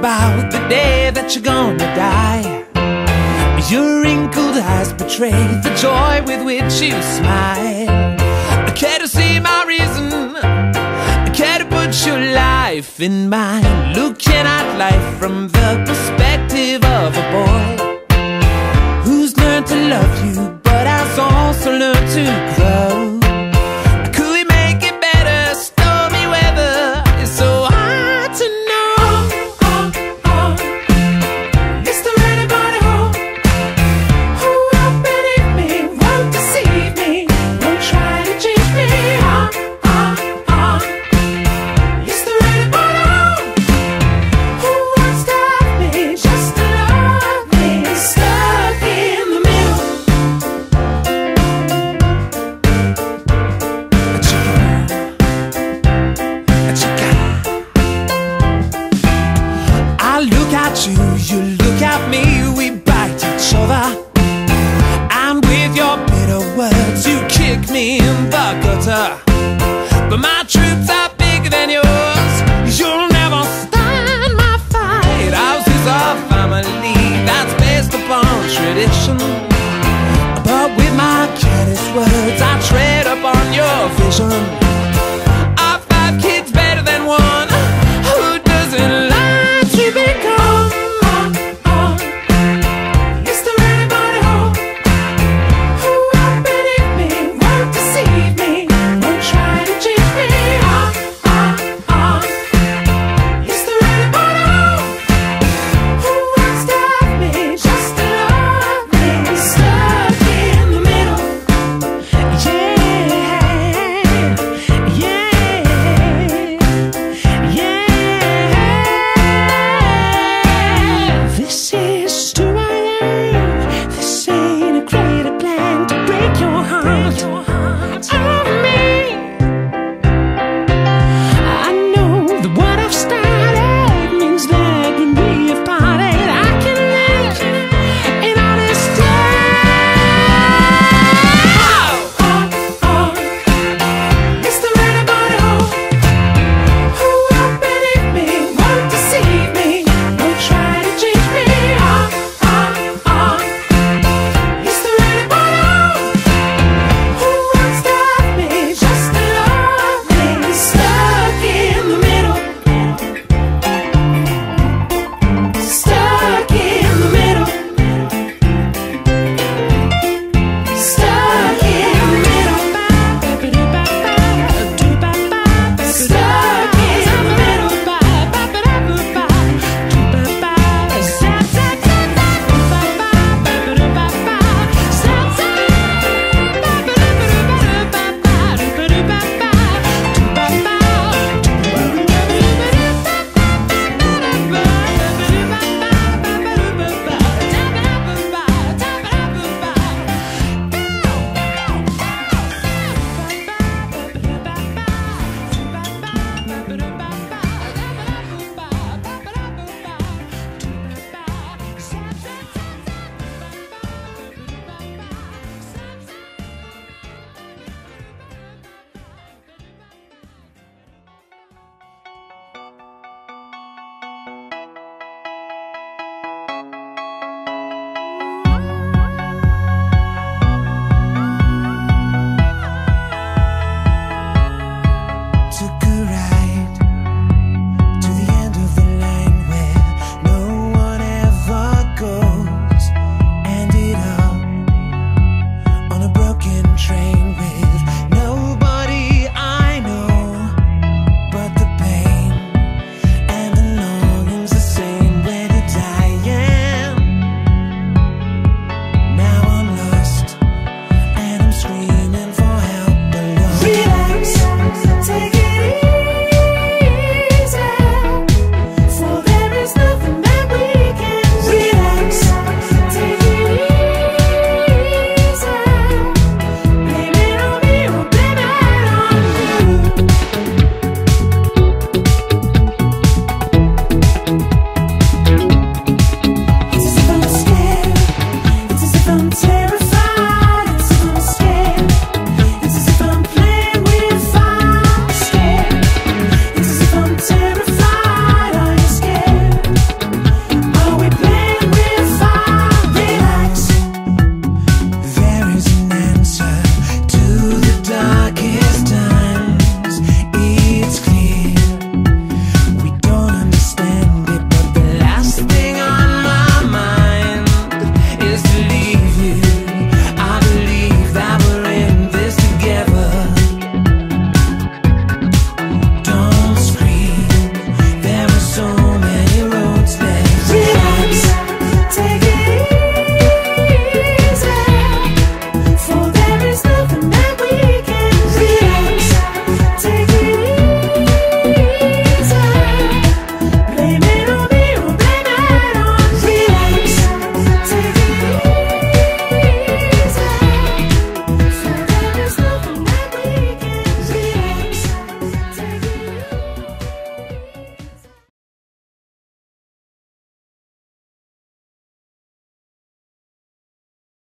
about the day that you're gonna die. Your wrinkled eyes betray the joy with which you smile. I care to see my reason. I care to put your life in mine. Looking at life from the perspective of a boy who's learned to love you, but has also learned to. look at you, you look at me, we bite each other. And with your bitter words, you kick me in the gutter. But my troops are bigger than yours. You'll never stand my fight. Ours is a family that's based upon tradition. But with my careless words, I tread upon your vision.